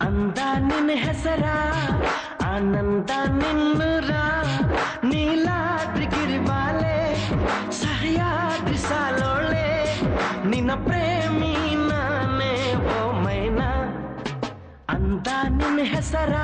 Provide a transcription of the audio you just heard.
ಅಂದ ನಿನ್ನ ಹೆಸರ, ಆನಂದ ನಿನ್ನೂರ, ನೀಲಾದ್ರಿ ಗಿರಿಬಾಲೆ, ಸಹ್ಯಾದ್ರಿ ಸಾಲೋಳೆ, ನಿನ್ನ ಪ್ರೇಮಿ ನಾನೇ ಓ ಮೈನಾ. ಅಂದ ನಿನ್ನ ಹೆಸರ